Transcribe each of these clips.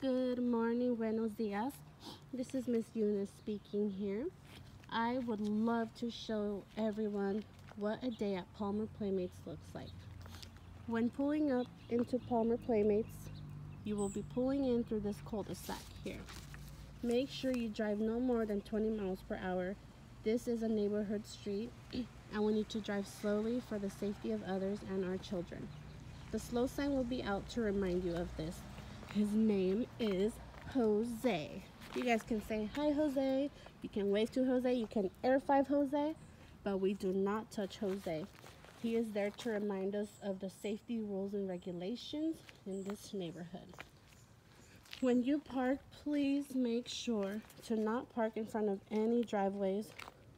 Good morning, buenos dias. This is Miss Eunice speaking here. I would love to show everyone what a day at Palmer Playmates looks like. When pulling up into Palmer Playmates, you will be pulling in through this cul-de-sac here. Make sure you drive no more than 20 miles per hour. This is a neighborhood street and we need to drive slowly for the safety of others and our children. The slow sign will be out to remind you of this. His name is Jose. You guys can say hi Jose. You can wave to Jose. You can air five Jose, but we do not touch Jose. He is there to remind us of the safety rules and regulations in this neighborhood. When you park, please make sure to not park in front of any driveways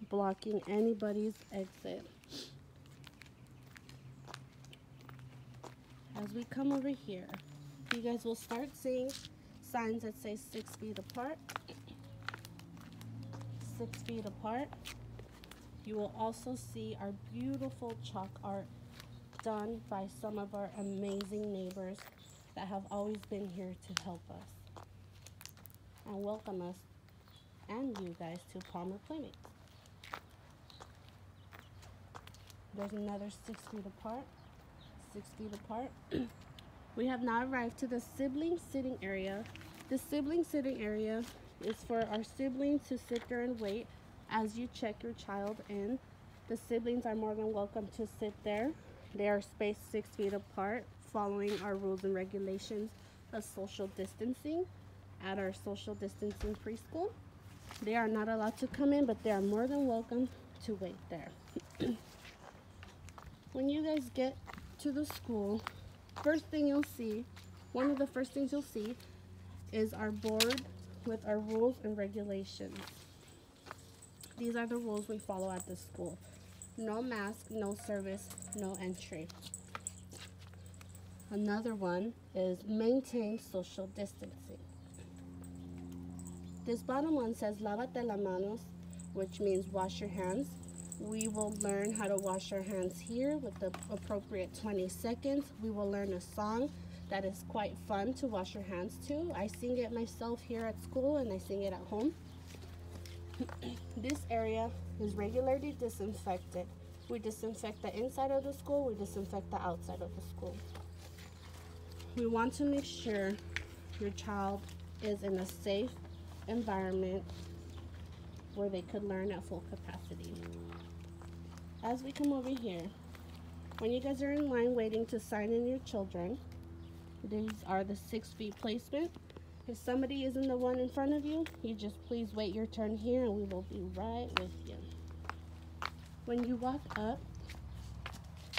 blocking anybody's exit. As we come over here, you guys will start seeing signs that say six feet apart. Six feet apart. You will also see our beautiful chalk art done by some of our amazing neighbors that have always been here to help us and welcome us and you guys to Palmer Playmates. There's another six feet apart, six feet apart. we have now arrived to the sibling sitting area. The sibling sitting area is for our siblings to sit there and wait as you check your child in. The siblings are more than welcome to sit there. They are spaced six feet apart, following our rules and regulations of social distancing at our social distancing preschool. They are not allowed to come in, but they are more than welcome to wait there. when you guys get to the school, first thing you'll see, one of the first things you'll see is our board with our rules and regulations. These are the rules we follow at the school. No mask, no service, no entry. Another one is maintain social distancing. This bottom one says lavate las manos, which means wash your hands we will learn how to wash our hands here with the appropriate 20 seconds. We will learn a song that is quite fun to wash your hands to. I sing it myself here at school and I sing it at home. this area is regularly disinfected. We disinfect the inside of the school, we disinfect the outside of the school. We want to make sure your child is in a safe environment where they could learn at full capacity as we come over here, when you guys are in line waiting to sign in your children, these are the six feet placement. If somebody isn't the one in front of you, you just please wait your turn here and we will be right with you. When you walk up,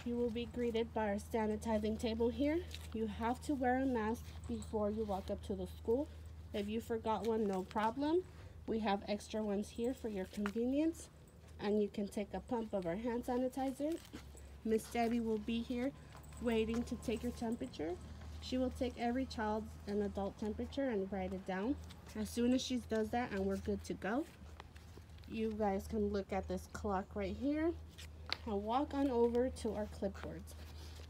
you will be greeted by our sanitizing table here. You have to wear a mask before you walk up to the school. If you forgot one, no problem. We have extra ones here for your convenience and you can take a pump of our hand sanitizer. Miss Debbie will be here waiting to take your temperature. She will take every child's and adult temperature and write it down. As soon as she does that and we're good to go, you guys can look at this clock right here and walk on over to our clipboards.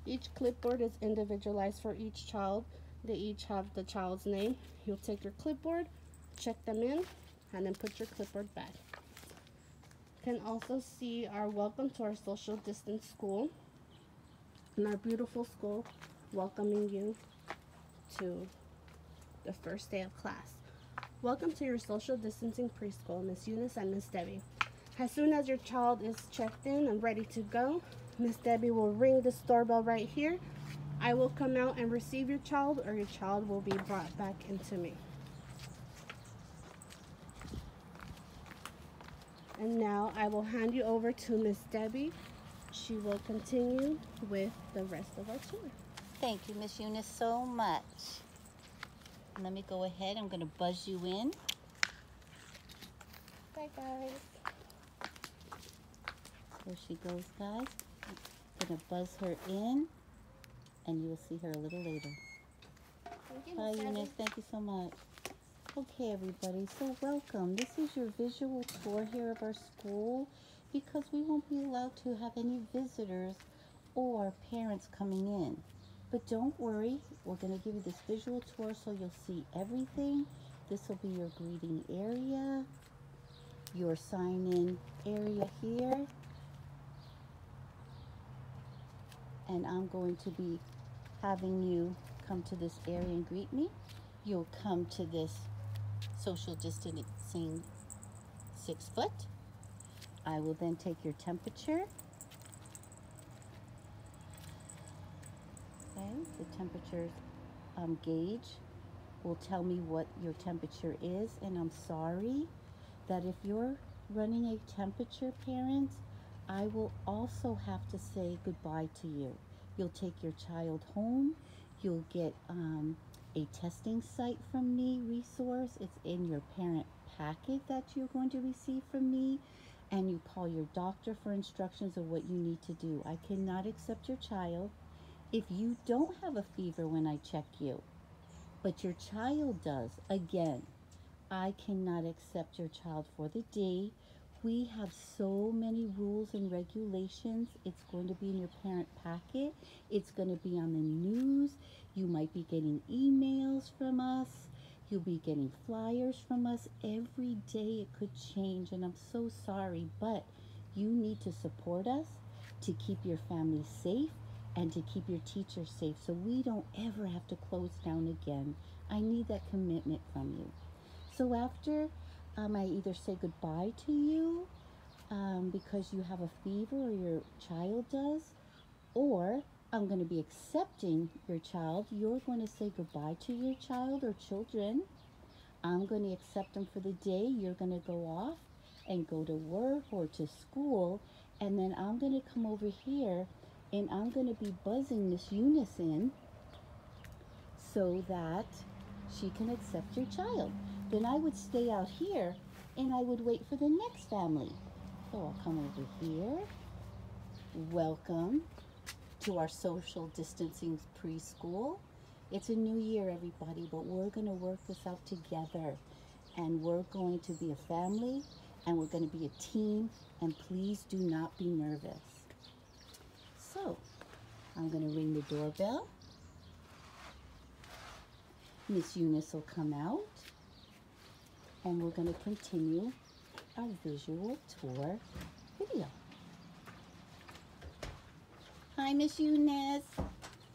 Each clipboard is individualized for each child. They each have the child's name. You'll take your clipboard, check them in, and then put your clipboard back can also see our welcome to our social distance school and our beautiful school welcoming you to the first day of class. Welcome to your social distancing preschool, Miss Eunice and Miss Debbie. As soon as your child is checked in and ready to go, Miss Debbie will ring the doorbell right here. I will come out and receive your child or your child will be brought back into me. And now I will hand you over to Miss Debbie. She will continue with the rest of our tour. Thank you, Miss Eunice, so much. Let me go ahead. I'm going to buzz you in. Bye, guys. There she goes, guys. I'm going to buzz her in, and you will see her a little later. Thank you, Bye, Eunice. Thank you so much. Okay, everybody, so welcome. This is your visual tour here of our school because we won't be allowed to have any visitors or parents coming in. But don't worry, we're going to give you this visual tour so you'll see everything. This will be your greeting area, your sign-in area here. And I'm going to be having you come to this area and greet me. You'll come to this social distancing six foot. I will then take your temperature. Okay, the temperature um, gauge will tell me what your temperature is, and I'm sorry that if you're running a temperature, parents, I will also have to say goodbye to you. You'll take your child home. You'll get um, a testing site from me resource. It's in your parent packet that you're going to receive from me. And you call your doctor for instructions of what you need to do. I cannot accept your child if you don't have a fever when I check you, but your child does. Again, I cannot accept your child for the day. We have so many rules and regulations. It's going to be in your parent packet. It's going to be on the news. You might be getting emails from us. You'll be getting flyers from us. Every day it could change, and I'm so sorry, but you need to support us to keep your family safe and to keep your teachers safe so we don't ever have to close down again. I need that commitment from you. So after um, I either say goodbye to you um, because you have a fever or your child does, or I'm going to be accepting your child. You're going to say goodbye to your child or children. I'm going to accept them for the day. You're going to go off and go to work or to school. And then I'm going to come over here and I'm going to be buzzing Miss Eunice so that she can accept your child. Then I would stay out here and I would wait for the next family. So I'll come over here. Welcome to our social distancing preschool. It's a new year, everybody, but we're going to work this out together. And we're going to be a family and we're going to be a team. And please do not be nervous. So, I'm going to ring the doorbell. Miss Eunice will come out. And we're going to continue our visual tour video. Hi, Miss Eunice.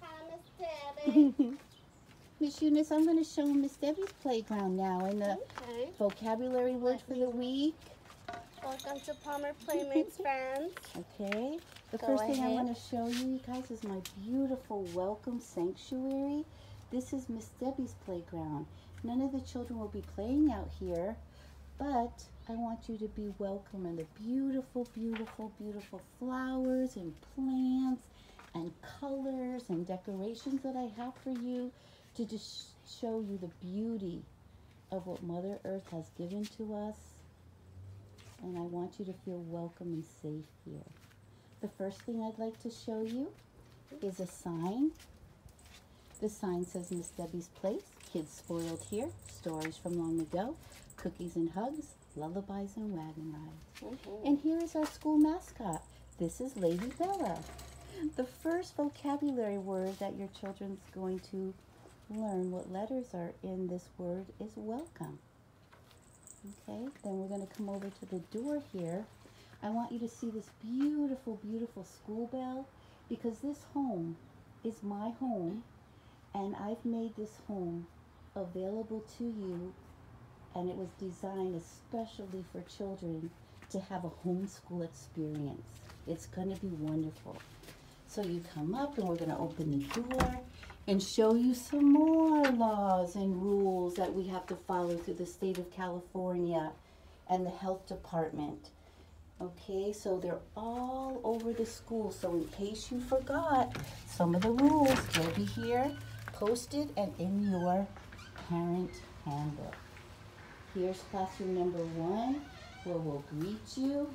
Hi, Miss Debbie. Miss Eunice, I'm going to show Miss Debbie's playground now and the okay. vocabulary word for the week. Welcome to Palmer Playmates, friends. Okay. The Go first thing I ahead. want to show you, you guys, is my beautiful welcome sanctuary. This is Miss Debbie's playground. None of the children will be playing out here, but I want you to be welcome in the beautiful, beautiful, beautiful flowers and plants and colors and decorations that I have for you to just show you the beauty of what Mother Earth has given to us. And I want you to feel welcome and safe here. The first thing I'd like to show you is a sign. The sign says Miss Debbie's Place, Kids Spoiled Here, Stories from Long Ago, Cookies and Hugs, Lullabies and Wagon Rides. Mhm. And here is our school mascot. This is Lady Bella. The first vocabulary word that your children's going to learn what letters are in this word is welcome. Okay, then we're going to come over to the door here. I want you to see this beautiful, beautiful school bell because this home is my home and I've made this home available to you and it was designed especially for children to have a homeschool experience. It's going to be wonderful. So you come up and we're going to open the door and show you some more laws and rules that we have to follow through the state of California and the health department. Okay, so they're all over the school. So in case you forgot, some of the rules will be here, posted, and in your parent handbook. Here's classroom number one, where we'll greet you.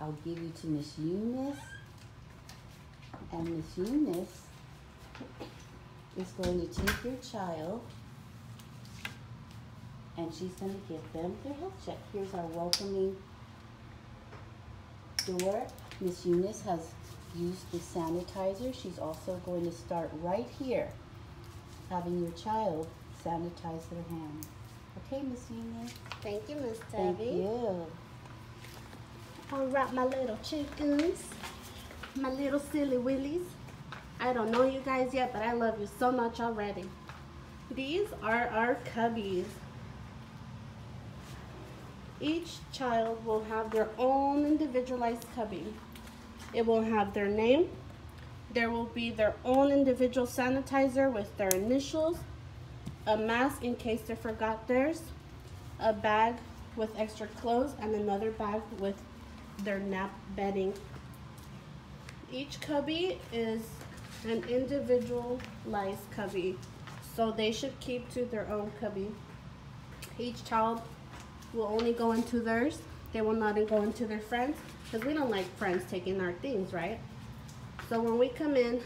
I'll give you to Miss Eunice. And Miss Eunice is going to take your child and she's going to give them their health check. Here's our welcoming door. Miss Eunice has used the sanitizer, she's also going to start right here, having your child sanitize their hands. Okay, Miss Eunice? Thank you, Miss Debbie. Thank you. All right, my little chickens, my little silly willies. I don't know you guys yet, but I love you so much already. These are our cubbies. Each child will have their own individualized cubby. It will have their name. There will be their own individual sanitizer with their initials, a mask in case they forgot theirs, a bag with extra clothes, and another bag with their nap bedding. Each cubby is an individualized cubby, so they should keep to their own cubby. Each child will only go into theirs. They will not go into their friends because we don't like friends taking our things, right? So when we come in,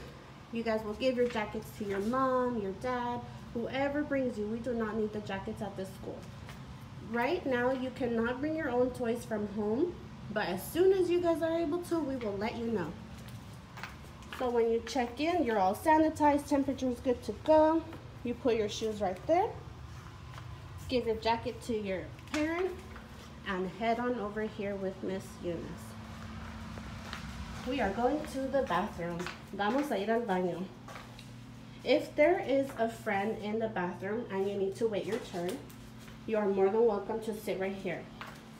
you guys will give your jackets to your mom, your dad, whoever brings you. We do not need the jackets at this school. Right now, you cannot bring your own toys from home, but as soon as you guys are able to, we will let you know. So when you check in, you're all sanitized, temperature is good to go. You put your shoes right there. Give your jacket to your parent and head on over here with Miss Eunice. We are going to the bathroom. Vamos a ir al baño. If there is a friend in the bathroom and you need to wait your turn, you are more than welcome to sit right here.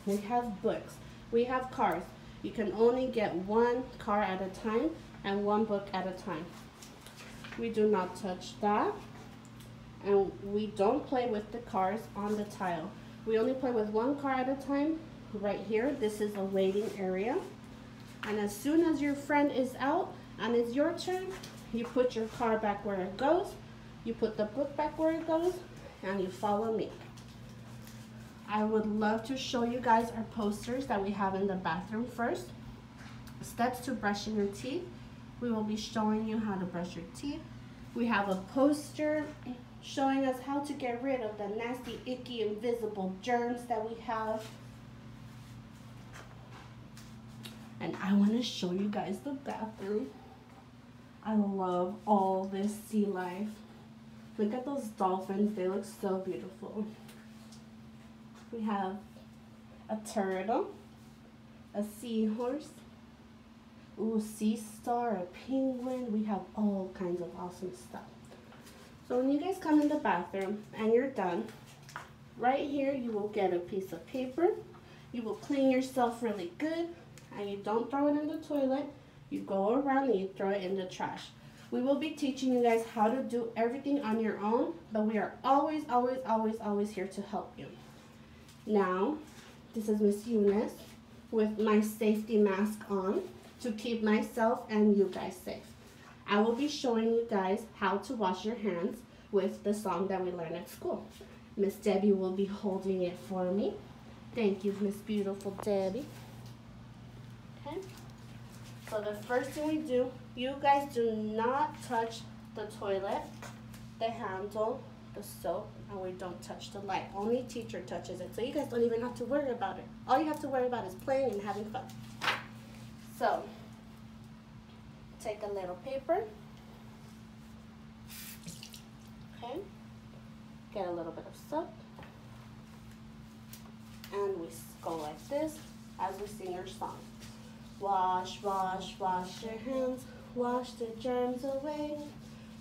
We have books. We have cars. You can only get one car at a time and one book at a time. We do not touch that. And we don't play with the cars on the tile. We only play with one car at a time. Right here, this is a waiting area. And as soon as your friend is out and it's your turn, you put your car back where it goes, you put the book back where it goes, and you follow me. I would love to show you guys our posters that we have in the bathroom first. Steps to brushing your teeth. We will be showing you how to brush your teeth. We have a poster showing us how to get rid of the nasty, icky, invisible germs that we have. And I want to show you guys the bathroom. I love all this sea life. Look at those dolphins. They look so beautiful. We have a turtle, a seahorse, ooh, sea star, a penguin. We have all kinds of awesome stuff. So when you guys come in the bathroom and you're done, right here you will get a piece of paper. You will clean yourself really good and you don't throw it in the toilet. You go around and you throw it in the trash. We will be teaching you guys how to do everything on your own, but we are always, always, always, always here to help you. Now, this is Miss Eunice with my safety mask on to keep myself and you guys safe. I will be showing you guys how to wash your hands with the song that we learned at school. Miss Debbie will be holding it for me. Thank you, Miss Beautiful Debbie. So the first thing we do, you guys do not touch the toilet, the handle, the soap, and we don't touch the light. Only teacher touches it. So you guys don't even have to worry about it. All you have to worry about is playing and having fun. So, take a little paper. Okay. Get a little bit of soap. And we go like this as we sing our song. Wash, wash, wash your hands. Wash the germs away.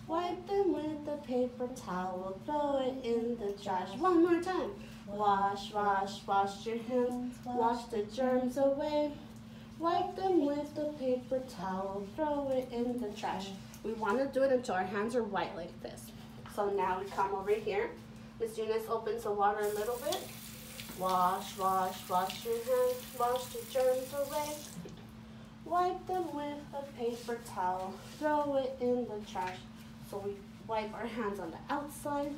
Wipe them with a paper towel. Throw it in the trash. One more time. Wash, wash, wash your hands. Wash the germs away. Wipe them with a paper towel. Throw it in the trash. We want to do it until our hands are white like this. So now we come over here. Miss Eunice opens the water a little bit. Wash, wash, wash your hands. Wash the germs away. Wipe them with a paper towel. Throw it in the trash. So we wipe our hands on the outside.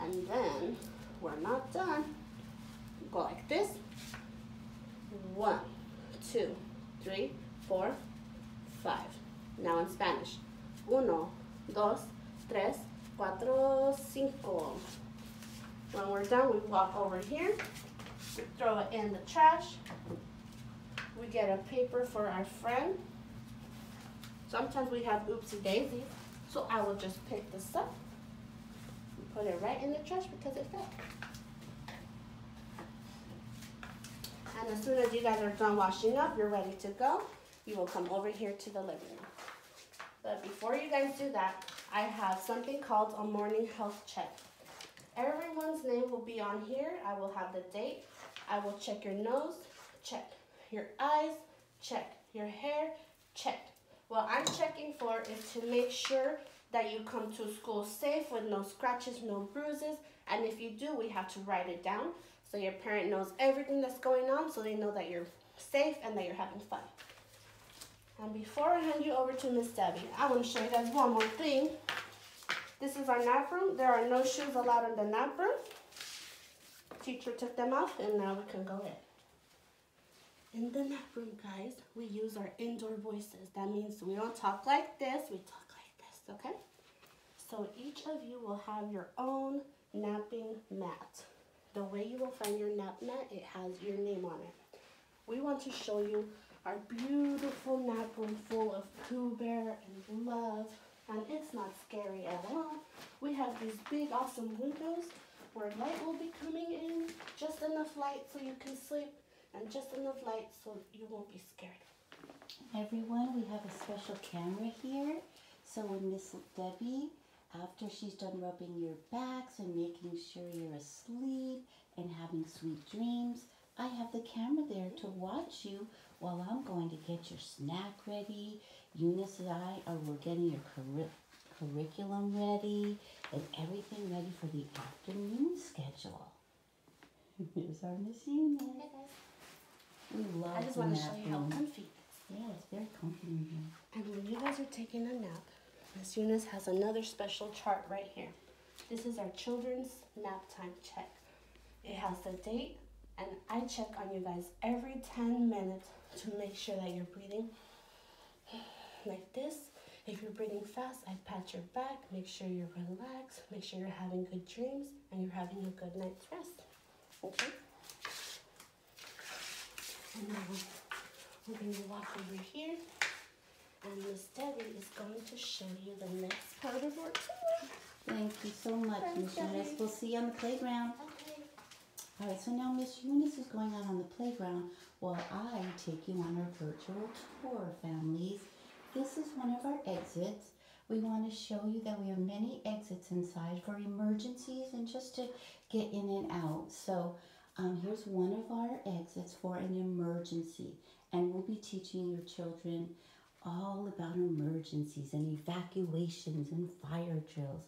And then we're not done. Go like this. One, two, three, four, five. Now in Spanish. Uno, dos, tres, cuatro, cinco. When we're done, we walk over here. Throw it in the trash. We get a paper for our friend. Sometimes we have oopsie daisies, so I will just pick this up and put it right in the trash because it fell. And as soon as you guys are done washing up, you're ready to go, you will come over here to the living room. But before you guys do that, I have something called a morning health check. Everyone's name will be on here. I will have the date. I will check your nose, check your eyes, check your hair, check. What I'm checking for is to make sure that you come to school safe with no scratches, no bruises. And if you do, we have to write it down so your parent knows everything that's going on so they know that you're safe and that you're having fun. And before I hand you over to Miss Debbie, I want to show you guys one more thing. This is our nap room. There are no shoes allowed in the nap room. Teacher took them off and now we can go in. In the nap room, guys, we use our indoor voices. That means we don't talk like this, we talk like this, okay? So each of you will have your own napping mat. The way you will find your nap mat, it has your name on it. We want to show you our beautiful nap room full of Pooh Bear and love. And it's not scary at all. We have these big awesome windows where light will be coming in, just enough light so you can sleep, and just enough light so you won't be scared. Everyone, we have a special camera here. So when Miss Debbie, after she's done rubbing your backs and making sure you're asleep and having sweet dreams, I have the camera there to watch you while I'm going to get your snack ready. Eunice and I are we're getting your curri- curriculum ready and everything ready for the afternoon schedule. Here's our Miss Eunice. We love I just want to show you how comfy. Yeah, it's very comfy in here. And when you guys are taking a nap, Miss Eunice has another special chart right here. This is our children's nap time check. It has the date, and I check on you guys every 10 minutes to make sure that you're breathing like this. If you're breathing fast, I pat your back, make sure you're relaxed, make sure you're having good dreams, and you're having a good night's rest. Okay? And now we're going to walk over here. And Miss Debbie is going to show you the next part of our tour. Thank you so much, Miss Eunice. We'll see you on the playground. Okay. All right, so now Miss Eunice is going out on the playground while I take you on our virtual tour, families. This is one of our exits. We want to show you that we have many exits inside for emergencies and just to get in and out. So um, here's one of our exits for an emergency, and we'll be teaching your children all about emergencies and evacuations and fire drills.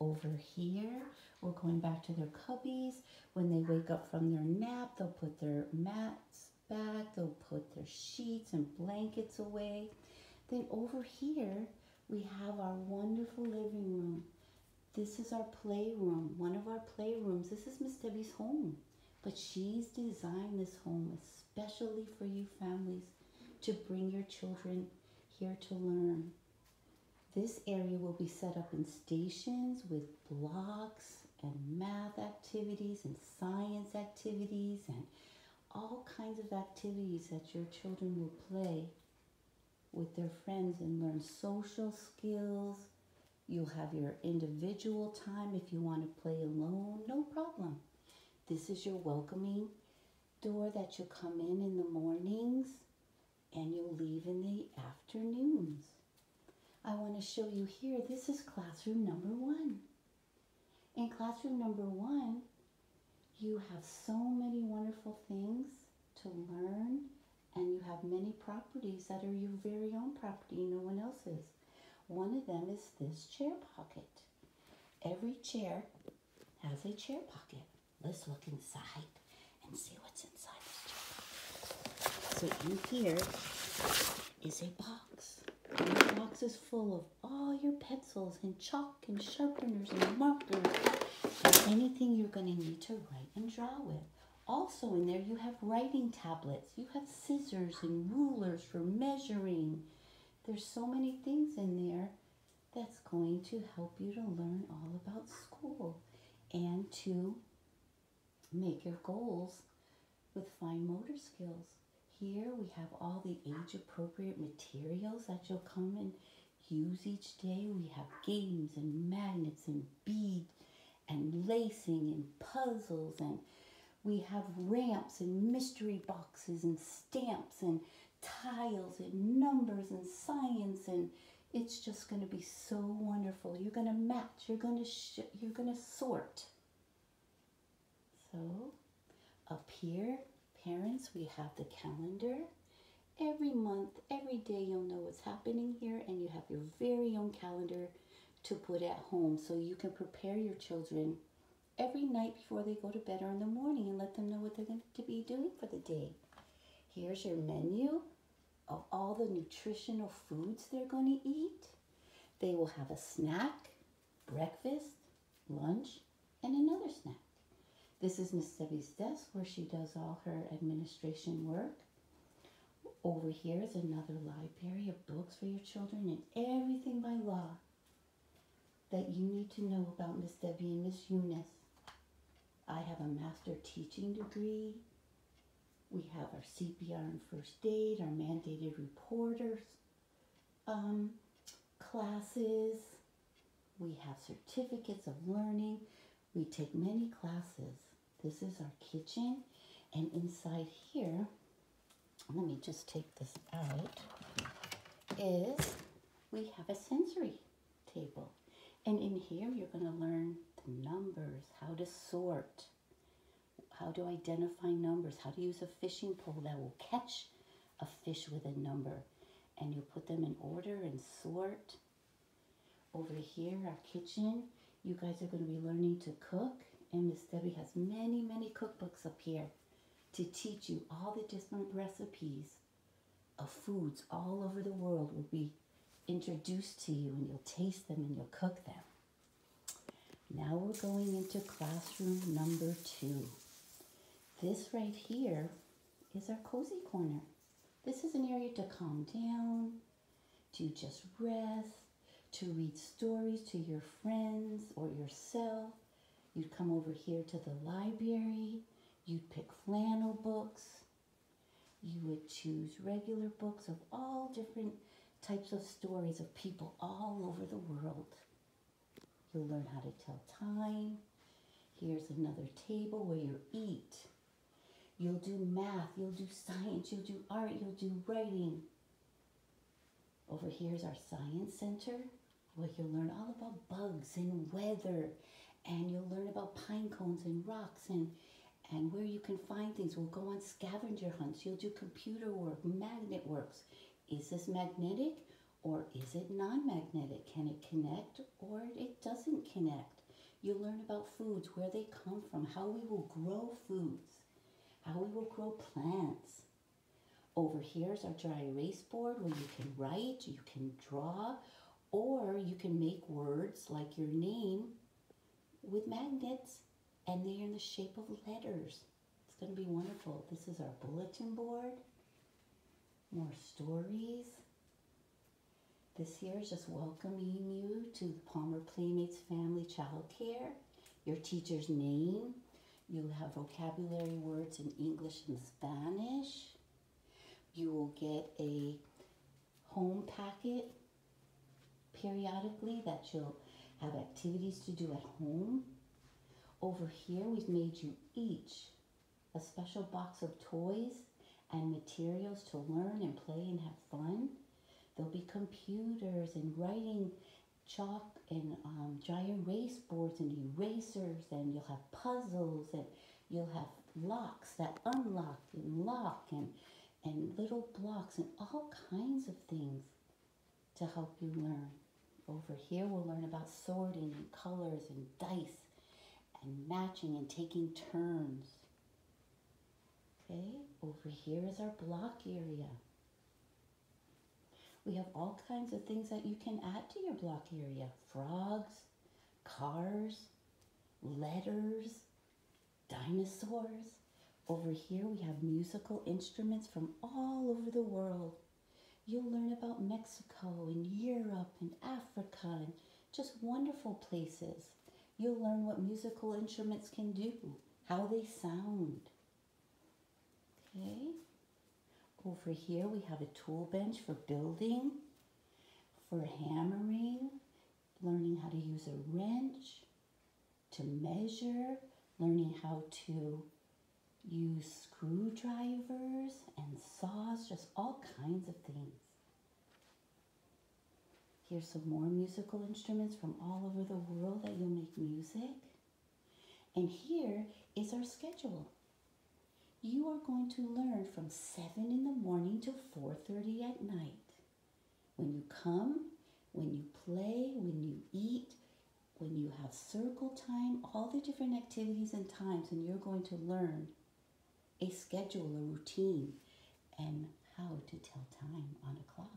Over here, we're going back to their cubbies. When they wake up from their nap, they'll put their mats back, they'll put their sheets and blankets away. Then over here, we have our wonderful living room. This is our playroom, one of our playrooms. This is Miss Debbie's home, but she's designed this home especially for you families to bring your children here to learn. This area will be set up in stations with blocks and math activities and science activities and all kinds of activities that your children will play with their friends and learn social skills. You'll have your individual time if you want to play alone, no problem. This is your welcoming door that you'll come in in the mornings and you'll leave in the afternoons. I want to show you here, this is classroom number one. In classroom number one, you have so many wonderful things to learn and you have many properties that are your very own property, no one else's. One of them is this chair pocket. Every chair has a chair pocket. Let's look inside and see what's inside this pocket. So in here is a box. And the box is full of all your pencils and chalk and sharpeners and markers and anything you're going to need to write and draw with. Also in there you have writing tablets. You have scissors and rulers for measuring. There's so many things in there that's going to help you to learn all about school and to make your goals with fine motor skills. here we have all the age appropriate materials that you'll come and use each day. We have games and magnets and beads and lacing and puzzles and we have ramps and mystery boxes and stamps and tiles and numbers and science and it's just going to be so wonderful. You're going to match, you're going to you're going to sort. So, up here, parents, we have the calendar. Every month, every day you'll know what's happening here and you have your very own calendar to put at home so you can prepare your children every night before they go to bed or in the morning and let them know what they're going to be doing for the day. Here's your menu of all the nutritional foods they're going to eat. They will have a snack, breakfast, lunch, and another snack. This is Miss Debbie's desk where she does all her administration work. Over here is another library of books for your children and everything by law that you need to know about Miss Debbie and Miss Eunice. I have a master teaching degree. We have our CPR and first aid, our mandated reporters um, classes. We have certificates of learning. We take many classes. This is our kitchen. And inside here, let me just take this out, is we have a sensory table. And in here, you're going to learn the numbers, how to sort, how to identify numbers, how to use a fishing pole that will catch a fish with a number. And you'll put them in order and sort. Over here, our kitchen, you guys are going to be learning to cook. And Miss Debbie has many, many cookbooks up here to teach you all the different recipes of foods all over the world will be introduced to you and you'll taste them and you'll cook them. Now we're going into classroom number two. This right here is our cozy corner. This is an area to calm down, to just rest, to read stories to your friends or yourself. You'd come over here to the library. You'd pick flannel books. You would choose regular books of all different types of stories of people all over the world. You'll learn how to tell time. Here's another table where you eat. You'll do math, you'll do science, you'll do art, you'll do writing. Over here's our science center where you'll learn all about bugs and weather and you'll learn about pine cones and rocks and and where you can find things. We'll go on scavenger hunts. You'll do computer work, magnet works. Is this magnetic or is it non-magnetic? Can it connect or it doesn't connect? You'll learn about foods, where they come from, how we will grow foods, how we will grow plants. Over here is our dry erase board where you can write, you can draw, or you can make words like your name with magnets and they're in the shape of letters. It's going to be wonderful. This is our bulletin board. More stories. This here is just welcoming you to the Palmer Playmates Family Child Care. Your teacher's name. You'll have vocabulary words in English and Spanish. You will get a home packet periodically that you'll have activities to do at home. Over here, we've made you each a special box of toys and materials to learn and play and have fun. There'll be computers and writing chalk and um, dry erase boards and erasers, and you'll have puzzles and you'll have locks that unlock and lock and, and little blocks and all kinds of things to help you learn. Over here, we'll learn about sorting and colors and dice and matching and taking turns. Okay, over here is our block area. We have all kinds of things that you can add to your block area. Frogs, cars, letters, dinosaurs. Over here we have musical instruments from all over the world. You'll learn about Mexico and Europe and Africa and just wonderful places. You'll learn what musical instruments can do, how they sound. Okay? Over here we have a tool bench for building, for hammering, learning how to use a wrench, to measure, learning how to use screwdrivers and saws, just all kinds of things. Here's some more musical instruments from all over the world that you'll make music. And here is our schedule. You are going to learn from 7 in the morning to 4:30 at night. When you come, when you play, when you eat, when you have circle time, all the different activities and times, and you're going to learn a schedule, a routine, and how to tell time on a clock.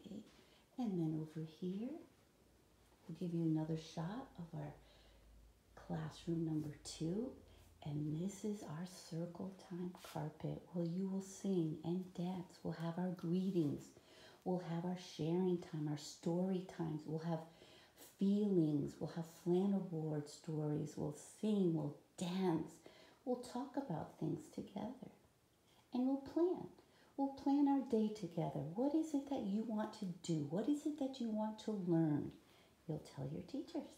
Okay, and then over here, we'll give you another shot of our classroom number two. And this is our circle time carpet where you will sing and dance. We'll have our greetings. We'll have our sharing time, our story times. We'll have feelings. We'll have flannel board stories. We'll sing. We'll dance. We'll talk about things together. And we'll plan. We'll plan our day together. What is it that you want to do? What is it that you want to learn? You'll tell your teachers.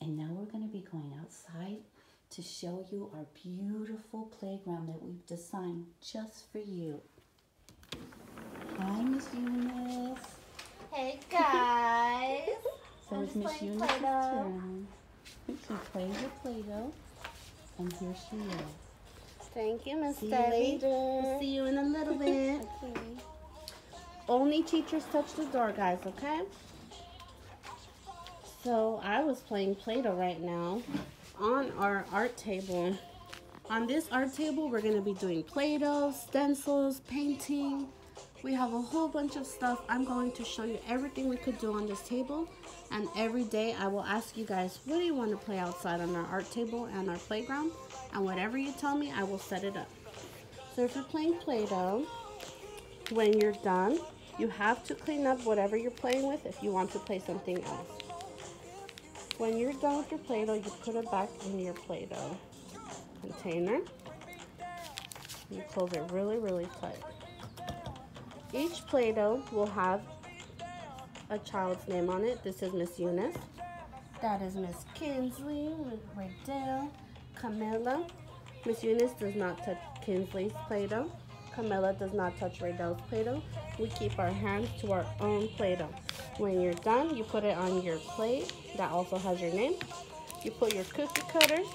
And now we're going to be going outside to show you our beautiful playground that we've designed just for you. Hi, Miss Eunice. Hey guys. So I'm it's Miss Eunice's turn. She plays with Play-Doh. And here she is. Thank you, Miss Debbie. We'll see you in a little bit. Okay. Only teachers touch the door, guys, okay? So I was playing Play-Doh right now on our art table. On this art table, we're going to be doing Play-Doh, stencils, painting. We have a whole bunch of stuff. I'm going to show you everything we could do on this table. And every day I will ask you guys, what do you want to play outside on our art table and our playground? And whatever you tell me, I will set it up. So if you're playing Play-Doh, when you're done, you have to clean up whatever you're playing with if you want to play something else. When you're done with your Play-Doh, you put it back in your Play-Doh container. You close it really, really tight. Each Play-Doh will have a child's name on it. This is Miss Eunice. That is Miss Kinsley, Raydell, Camilla. Miss Eunice does not touch Kinsley's Play-Doh. Camilla does not touch Raydell's Play-Doh. We keep our hands to our own Play-Doh. When you're done, you put it on your plate that also has your name. You put your cookie cutters.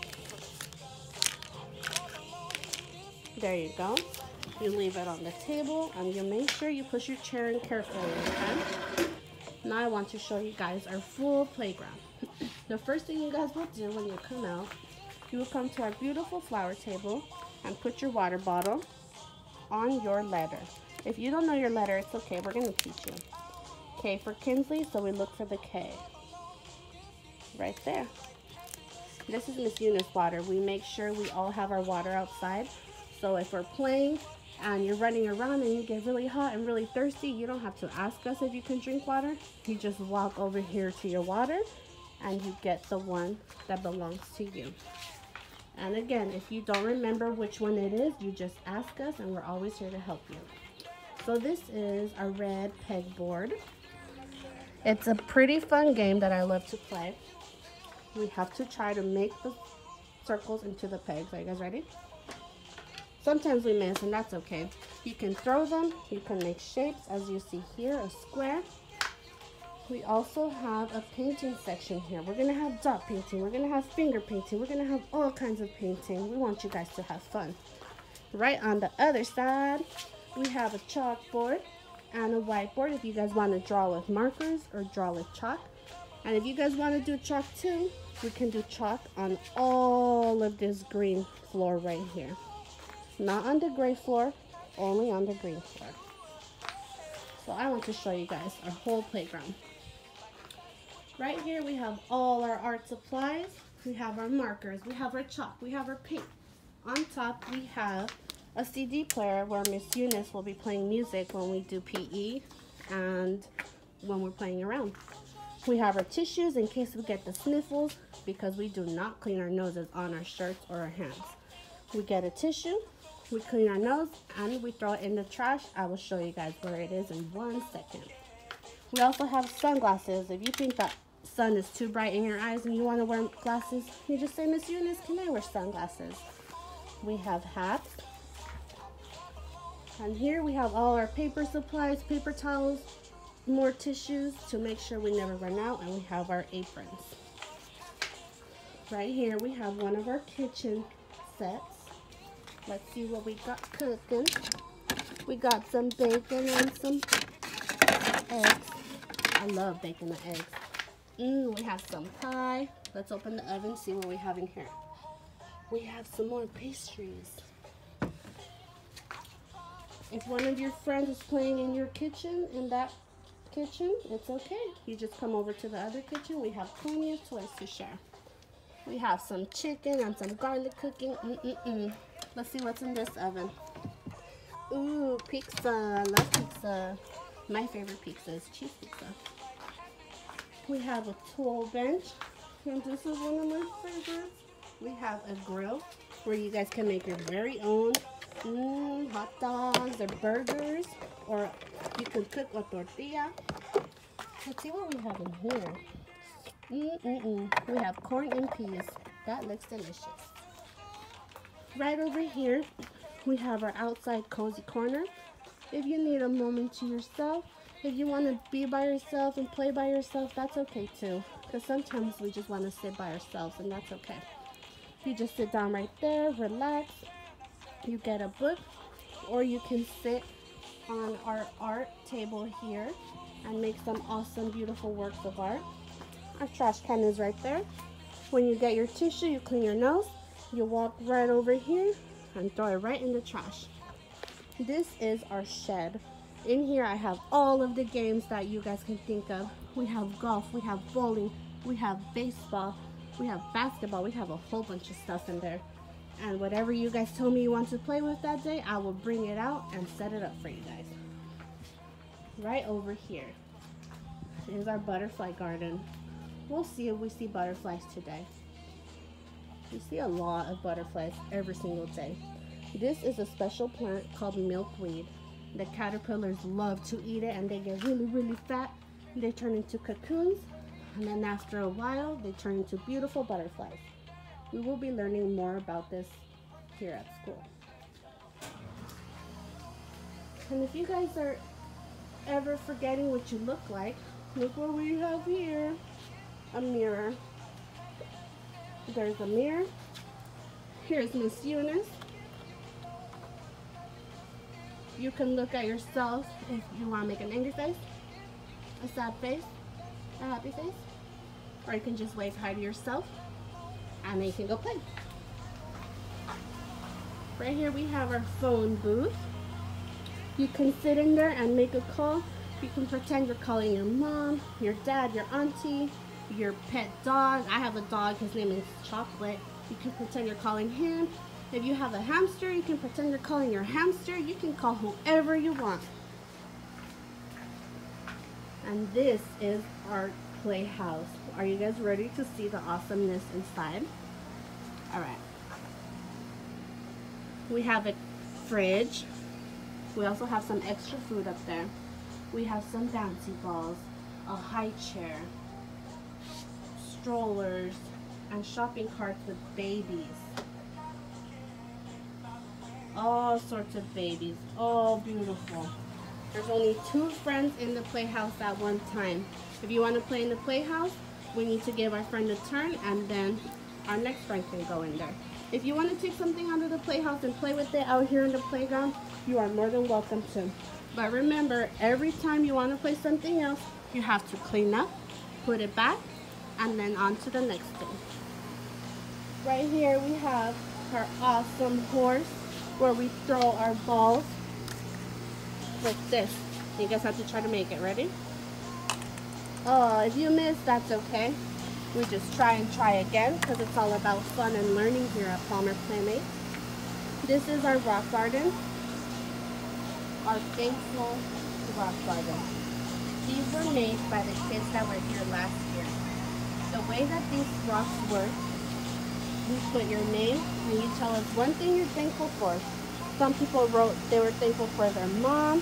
There you go. You leave it on the table and you make sure you push your chair in carefully, okay? Now I want to show you guys our full playground. the first thing you guys will do when you come out, you will come to our beautiful flower table and put your water bottle on your letter. If you don't know your letter, it's okay. We're going to teach you. K for Kinsley, so we look for the K. Right there. This is Miss Eunice water. We make sure we all have our water outside. So if we're playing and you're running around and you get really hot and really thirsty, you don't have to ask us if you can drink water. You just walk over here to your water and you get the one that belongs to you. And again, if you don't remember which one it is, you just ask us and we're always here to help you. So this is a red pegboard. It's a pretty fun game that I love to play. We have to try to make the circles into the pegs. Are you guys ready? Sometimes we miss and that's okay. You can throw them, you can make shapes as you see here, a square. We also have a painting section here. We're gonna have dot painting, we're gonna have finger painting, we're gonna have all kinds of painting. We want you guys to have fun. Right on the other side, we have a chalkboard and a whiteboard if you guys want to draw with markers or draw with chalk. And if you guys want to do chalk too, we can do chalk on all of this green floor right here. Not on the gray floor, only on the green floor. So I want to show you guys our whole playground. Right here we have all our art supplies. We have our markers, we have our chalk, we have our paint. On top we have a CD player where Miss Eunice will be playing music when we do PE and when we're playing around. We have our tissues in case we get the sniffles because we do not clean our noses on our shirts or our hands. we get a tissue, we clean our nose, and we throw it in the trash. I will show you guys where it is in one second. We also have sunglasses. If you think that sun is too bright in your eyes and you want to wear glasses, you just say, Miss Eunice, can I wear sunglasses? We have hats. And here we have all our paper supplies, paper towels, more tissues to make sure we never run out, and we have our aprons. Right here we have one of our kitchen sets. Let's see what we got cooking. We got some bacon and some eggs. I love bacon and eggs. Mmm, we have some pie. Let's open the oven, see what we have in here. We have some more pastries. If one of your friends is playing in your kitchen, in that kitchen, it's okay. You just come over to the other kitchen. We have plenty of toys to share. We have some chicken and some garlic cooking. Mm -mm -mm. Let's see what's in this oven. Ooh, pizza. I love pizza. My favorite pizza is cheese pizza. We have a tool bench. And this is one of my favorites. We have a grill where you guys can make your very own mm, hot dogs or burgers. Or you can cook a tortilla. Let's see what we have in here. Mm -mm -mm. We have corn and peas. That looks delicious. Right over here, we have our outside cozy corner. If you need a moment to yourself, if you want to be by yourself and play by yourself, that's okay too. Because sometimes we just want to sit by ourselves and that's okay. You just sit down right there, relax. You get a book or you can sit on our art table here and make some awesome, beautiful works of art. Our trash can is right there. When you get your tissue, you clean your nose. You walk right over here and throw it right in the trash. This is our shed. In here, I have all of the games that you guys can think of. We have golf, we have bowling, we have baseball, we have basketball, we have a whole bunch of stuff in there. And whatever you guys tell me you want to play with that day, I will bring it out and set it up for you guys. Right over here is our butterfly garden. We'll see if we see butterflies today. We see a lot of butterflies every single day. This is a special plant called milkweed. The caterpillars love to eat it and they get really, really fat. They turn into cocoons and then after a while, they turn into beautiful butterflies. We will be learning more about this here at school. And if you guys are ever forgetting what you look like, look what we have here a mirror. There's a mirror. Here's Miss Eunice. You can look at yourself if you want to make an angry face, a sad face, a happy face, or you can just wave hi to yourself and then you can go play. Right here we have our phone booth. You can sit in there and make a call. You can pretend you're calling your mom, your dad, your auntie, your pet dog. I have a dog, his name is Chocolate. You can pretend you're calling him. If you have a hamster, you can pretend you're calling your hamster. You can call whoever you want. And this is our playhouse. Are you guys ready to see the awesomeness inside? All right. We have a fridge. We also have some extra food up there. We have some bouncy balls, a high chair, strollers, and shopping carts with babies. All sorts of babies, all beautiful. There's only two friends in the playhouse at one time. If you want to play in the playhouse, we need to give our friend a turn and then our next friend can go in there. If you want to take something out of the playhouse and play with it out here in the playground, you are more than welcome to. But remember, every time you want to play something else, you have to clean up, put it back, and then on to the next thing. Right here we have our awesome horse where we throw our balls like this. You guys have to try to make it. Ready? Oh, if you miss, that's okay. We just try and try again because it's all about fun and learning here at Palmer Playmates. This is our rock garden. Our thankful rock garden. These were made by the kids that were here last year. The way that these rocks work you put your name and you tell us one thing you're thankful for. Some people wrote they were thankful for their mom,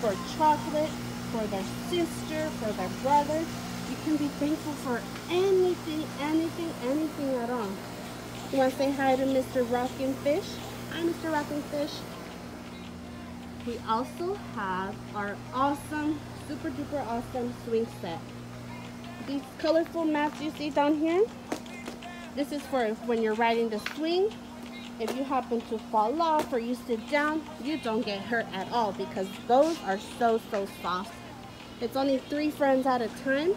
for chocolate, for their sister, for their brother. You can be thankful for anything, anything, anything at all. You want to say hi to Mr. Rockin' Fish? Hi, Mr. Rockin' Fish. We also have our awesome, super duper awesome swing set. These colorful mats you see down here, this is for when you're riding the swing. If you happen to fall off or you sit down, you don't get hurt at all because those are so, so soft. It's only three friends at a time.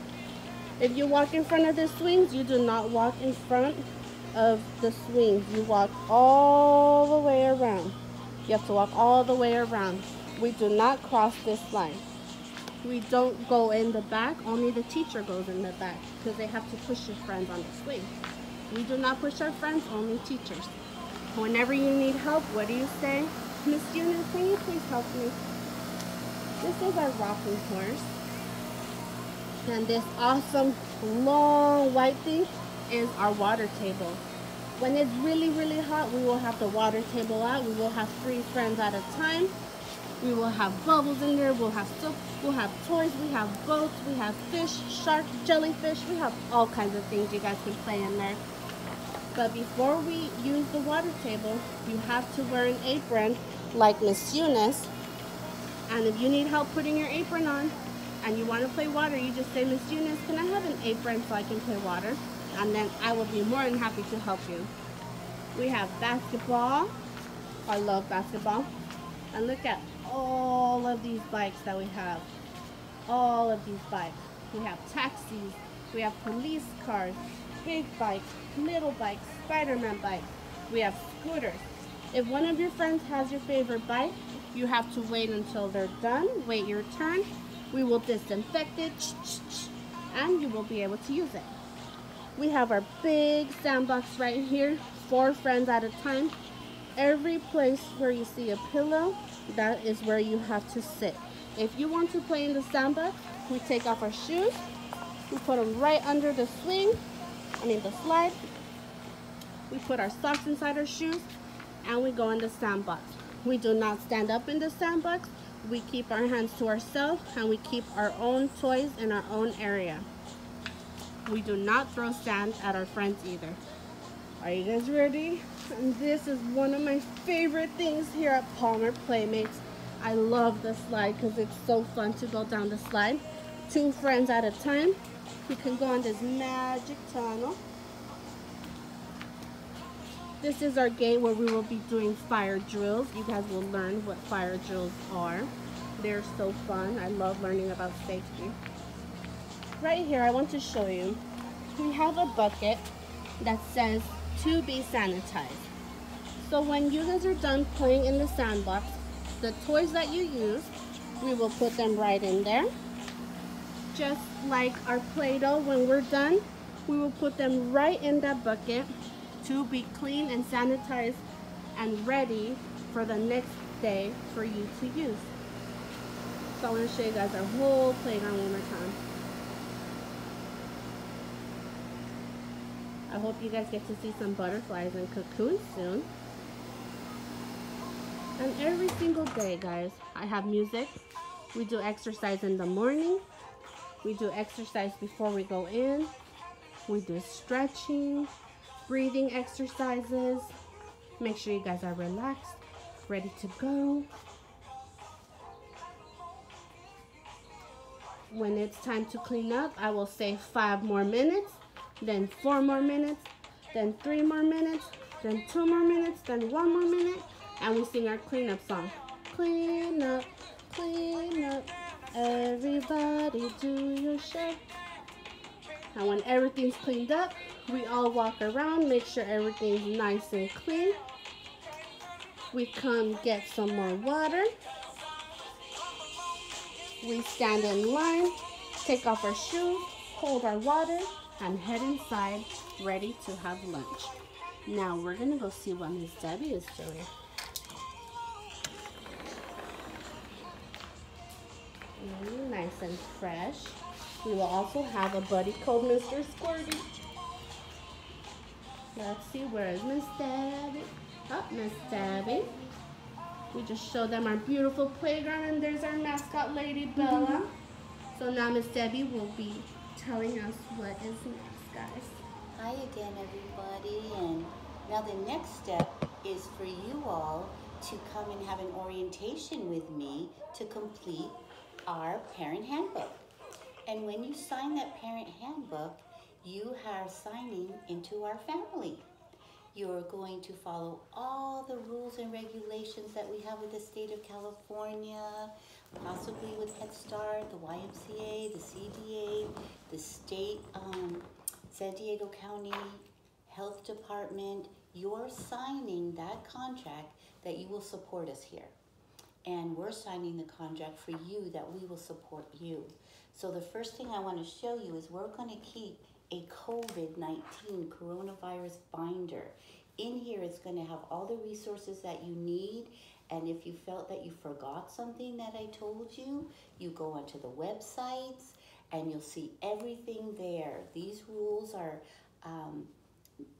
If you walk in front of the swings, you do not walk in front of the swings. You walk all the way around. You have to walk all the way around. We do not cross this line. We don't go in the back, only the teacher goes in the back because they have to push your friends on the swing. We do not push our friends, only teachers. Whenever you need help, what do you say? Miss Eunice, can you please help me? This is our rocking horse. And this awesome long white thing is our water table. When it's really, really hot, we will have the water table out. We will have three friends at a time. We will have bubbles in there. We'll have soap. We'll have toys. We have boats. We have fish, shark, jellyfish. We have all kinds of things you guys can play in there. But before we use the water table, you have to wear an apron like Miss Eunice. And if you need help putting your apron on and you want to play water, you just say, Miss Eunice, can I have an apron so I can play water? And then I will be more than happy to help you. We have basketball. I love basketball. And look at all of these bikes that we have. All of these bikes. We have taxis. We have police cars, big bikes, little bikes, Spider-Man bikes. We have scooters. If one of your friends has your favorite bike, you have to wait until they're done. Wait your turn. We will disinfect it, and you will be able to use it. We have our big sandbox right here, four friends at a time. Every place where you see a pillow, that is where you have to sit. If you want to play in the sandbox, we take off our shoes, we put them right under the swing, I mean the slide. We put our socks inside our shoes, and we go in the sandbox. We do not stand up in the sandbox. We keep our hands to ourselves, and we keep our own toys in our own area. We do not throw sand at our friends either. Are you guys ready? And this is one of my favorite things here at Palmer Playmates. I love the slide because it's so fun to go down the slide. Two friends at a time. You can go on this magic tunnel. This is our game where we will be doing fire drills. You guys will learn what fire drills are. They're so fun. I love learning about safety. Right here, I want to show you. We have a bucket that says to be sanitized. So when you guys are done playing in the sandbox, the toys that you use, we will put them right in there. Just like our Play-Doh, when we're done, we will put them right in that bucket to be clean and sanitized and ready for the next day for you to use. So I want to show you guys our whole playground one more time. I hope you guys get to see some butterflies and cocoons soon. And every single day, guys, I have music. We do exercise in the morning. We do exercise before we go in. We do stretching, breathing exercises. Make sure you guys are relaxed, ready to go. When it's time to clean up, I will say five more minutes, then four more minutes, then three more minutes, then two more minutes, then one more minute, and we sing our cleanup song. Clean up, clean up, everybody do your share. And when everything's cleaned up, we all walk around, make sure everything's nice and clean. We come get some more water. We stand in line, take off our shoes, hold our water, and head inside, ready to have lunch. Now we're gonna go see what Miss Debbie is doing. Mm, nice and fresh. We will also have a buddy called Mr. Squirty. Let's see, where is Miss Debbie? Up, oh, Miss Debbie. We just showed them our beautiful playground and there's our mascot Lady Bella. Mm -hmm. So now Miss Debbie will be telling us what is next, guys. Hi again, everybody. And now the next step is for you all to come and have an orientation with me to complete our parent handbook. And when you sign that parent handbook, you are signing into our family. You're going to follow all the rules and regulations that we have with the state of California, possibly with Head Start, the YMCA, the CDA, the state, um, San Diego County Health Department. You're signing that contract that you will support us here. And we're signing the contract for you that we will support you. So the first thing I want to show you is we're going to keep a COVID-19 coronavirus binder. In here, it's going to have all the resources that you need. And if you felt that you forgot something that I told you, you go onto the websites and you'll see everything there. These rules are, um,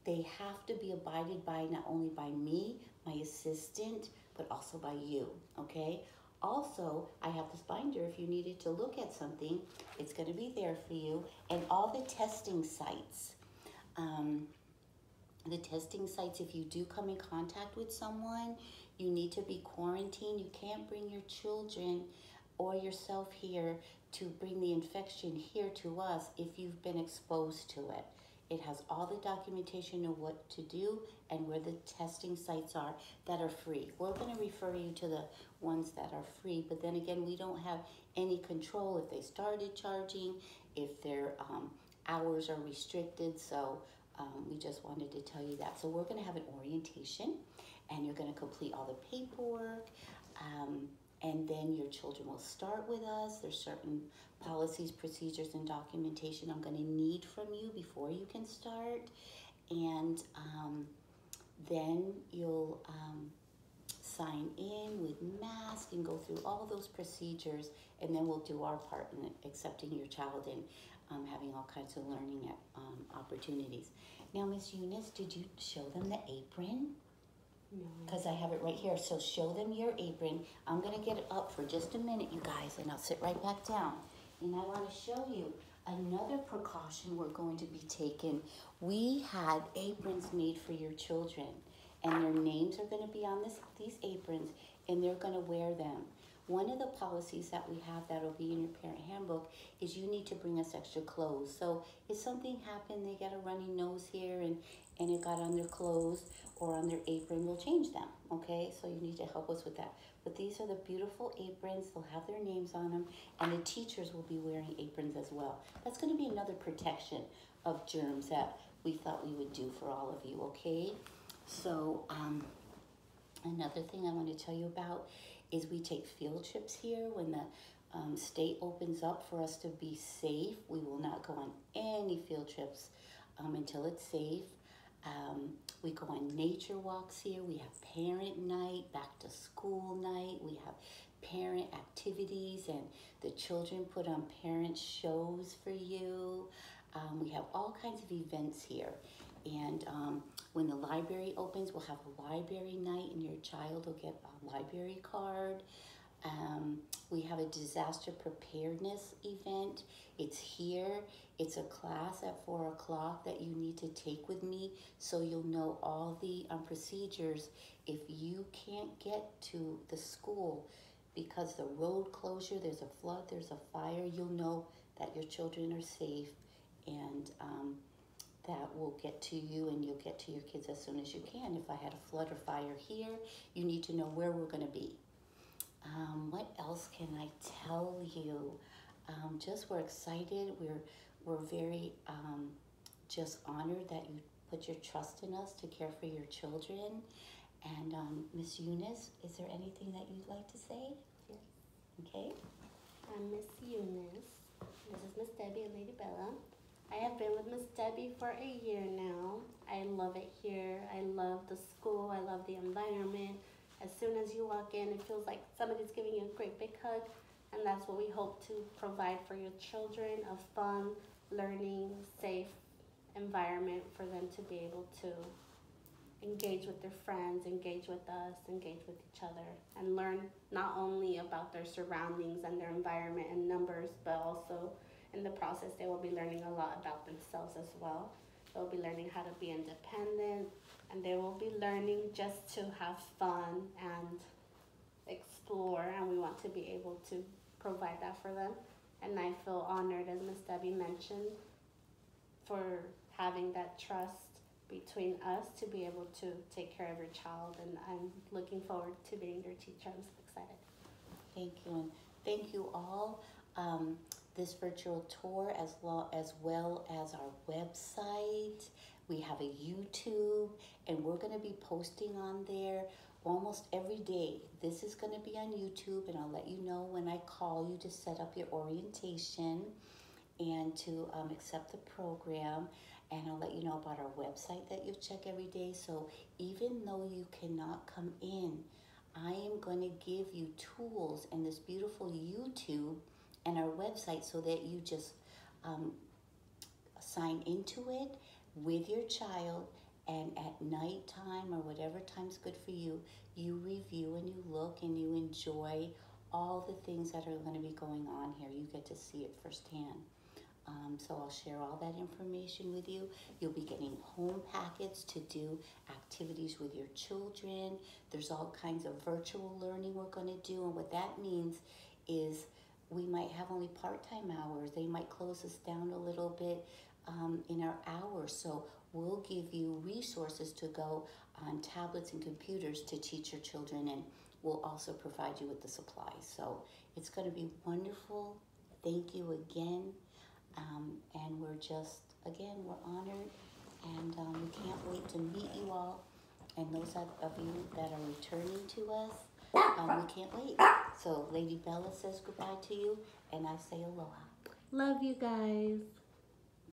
they have to be abided by not only by me, my assistant, but also by you, okay? Also, I have this binder if you needed to look at something, it's going to be there for you. And all the testing sites. Um, the testing sites, if you do come in contact with someone, you need to be quarantined. You can't bring your children or yourself here to bring the infection here to us if you've been exposed to it. It has all the documentation of what to do and where the testing sites are that are free. We're going to refer you to the ones that are free, but then again, we don't have any control if they started charging, if their um, hours are restricted. So um, we just wanted to tell you that. So we're going to have an orientation and you're going to complete all the paperwork. Um, and then your children will start with us. There's certain policies, procedures, and documentation I'm going to need from you before you can start. And um, then you'll um, sign in with mask and go through all those procedures. And then we'll do our part in accepting your child and um, having all kinds of learning um, opportunities. Now, Miss Eunice, did you show them the apron? Because I have it right here. So show them your apron. I'm going to get it up for just a minute, you guys, and I'll sit right back down. And I want to show you another precaution we're going to be taking. We had aprons made for your children, and their names are going to be on this, these aprons, and they're going to wear them. One of the policies that we have that will be in your parent handbook is you need to bring us extra clothes. So if something happened, they got a runny nose here and, and it got on their clothes or on their apron, we'll change them, okay? So you need to help us with that. But these are the beautiful aprons. They'll have their names on them, and the teachers will be wearing aprons as well. That's going to be another protection of germs that we thought we would do for all of you, okay? So um, another thing I want to tell you about is we take field trips here when the um, state opens up for us to be safe. We will not go on any field trips um, until it's safe. Um, we go on nature walks here. We have parent night, back to school night. We have parent activities and the children put on parent shows for you. Um, we have all kinds of events here. And um, when the library opens, we'll have a library night and your child will get a library card. Um, we have a disaster preparedness event. It's here. It's a class at 4 o'clock that you need to take with me so you'll know all the um, procedures if you can't get to the school because the road closure, there's a flood, there's a fire, you'll know that your children are safe and um, that will get to you and you'll get to your kids as soon as you can. If I had a flood or fire here, you need to know where we're going to be. Um, what else can I tell you? Um, just we're excited. We're we're very um, just honored that you put your trust in us to care for your children. And um, Miss Eunice, is there anything that you'd like to say? Yes. Okay. I'm Miss Eunice. This is Miss Debbie and Lady Bella. I have been with Miss Debbie for a year now. I love it here. I love the school. I love the environment. As soon as you walk in, it feels like somebody's giving you a great big hug. And that's what we hope to provide for your children, a fun, learning, safe environment for them to be able to engage with their friends, engage with us, engage with each other, and learn not only about their surroundings and their environment and numbers, but also in the process they will be learning a lot about themselves as well. They'll be learning how to be independent, and they will be learning just to have fun and explore, and we want to be able to provide that for them. And I feel honored, as Miss Debbie mentioned, for having that trust between us to be able to take care of your child. And I'm looking forward to being your teacher. I'm so excited. Thank you, and thank you all. Um, this virtual tour, as well as well as our website, we have a YouTube, and we're going to be posting on there almost every day. This is going to be on YouTube, and I'll let you know when I call you to set up your orientation and to um, accept the program. And I'll let you know about our website that you check every day. So even though you cannot come in, I am going to give you tools and this beautiful YouTube and our website so that you just um, sign into it with your child and at nighttime or whatever time's good for you, you review and you look and you enjoy all the things that are going to be going on here. You get to see it firsthand. Um, so I'll share all that information with you. You'll be getting home packets to do activities with your children. There's all kinds of virtual learning we're going to do. And what that means is we might have only part-time hours. They might close us down a little bit um, in our hours. So we'll give you resources to go on tablets and computers to teach your children and we'll also provide you with the supplies. So it's going to be wonderful. Thank you again. Um, and we're just, again, we're honored and um, we can't wait to meet you all. And those of you that are returning to us, um, we can't wait. So Lady Bella says goodbye to you and I say aloha. Love you guys.